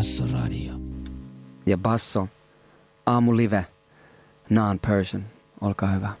Basso Radio. Ja Basso, aamu live, non-person. Olkaa hyvä.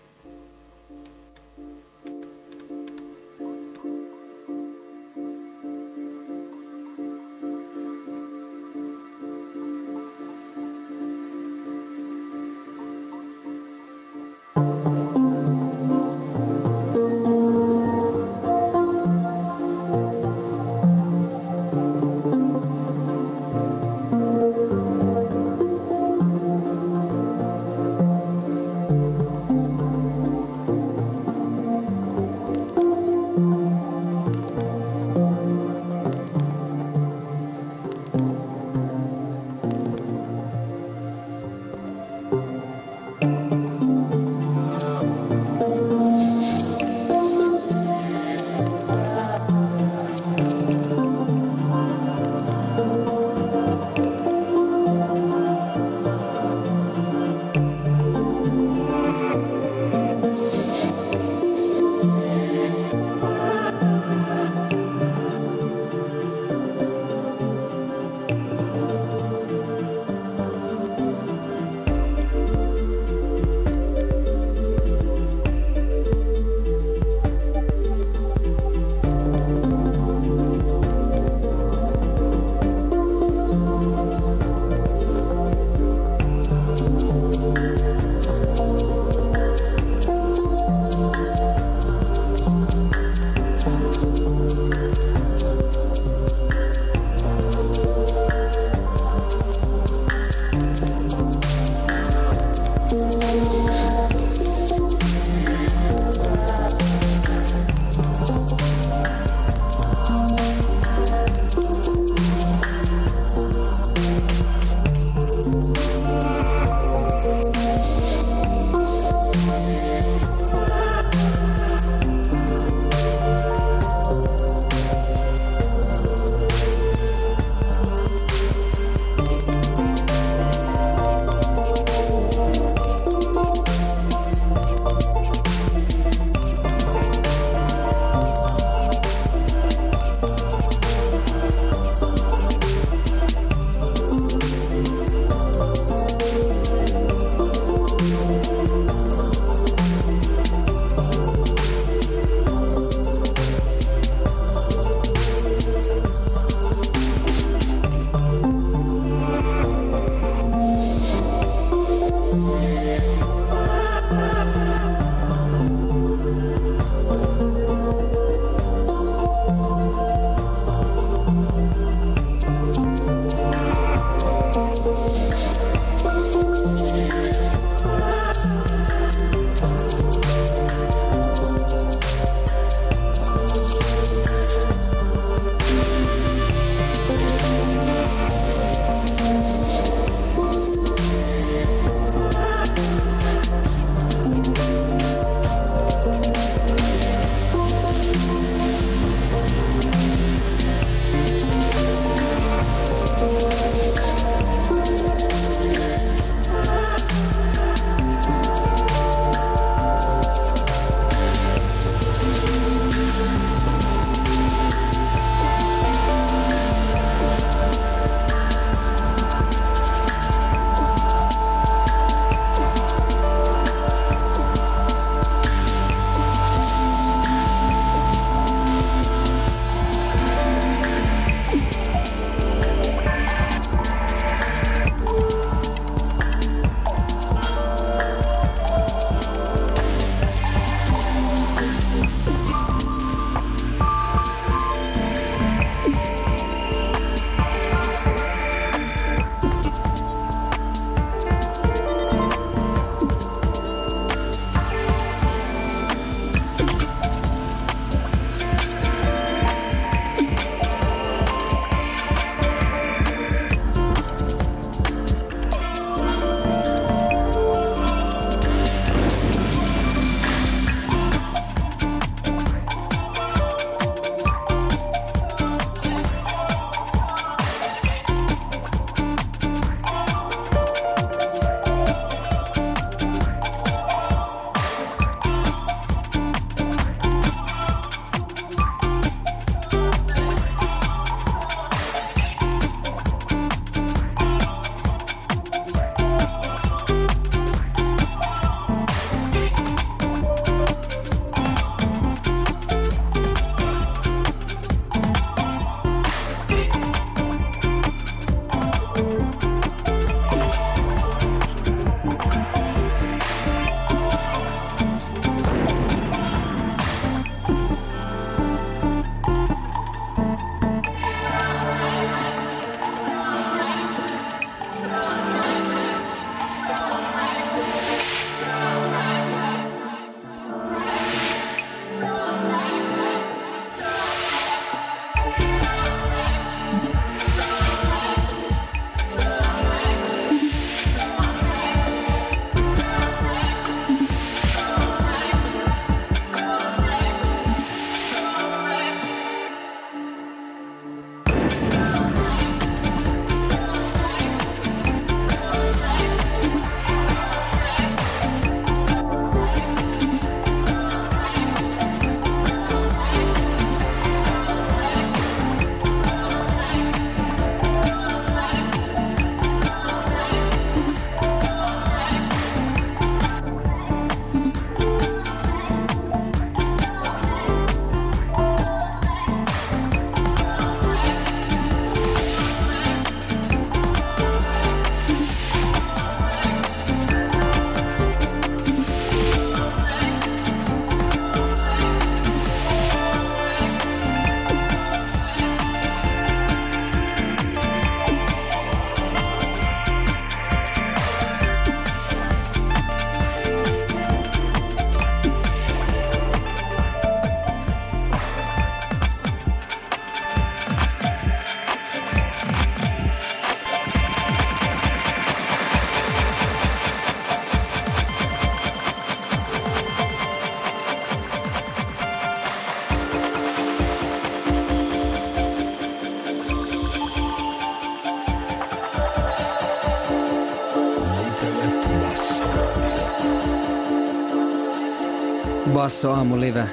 Basso aamu live.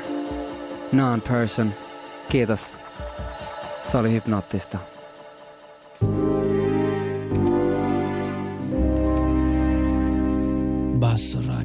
Non-person. Kiitos. Se oli hypnoottista. Basso Radio.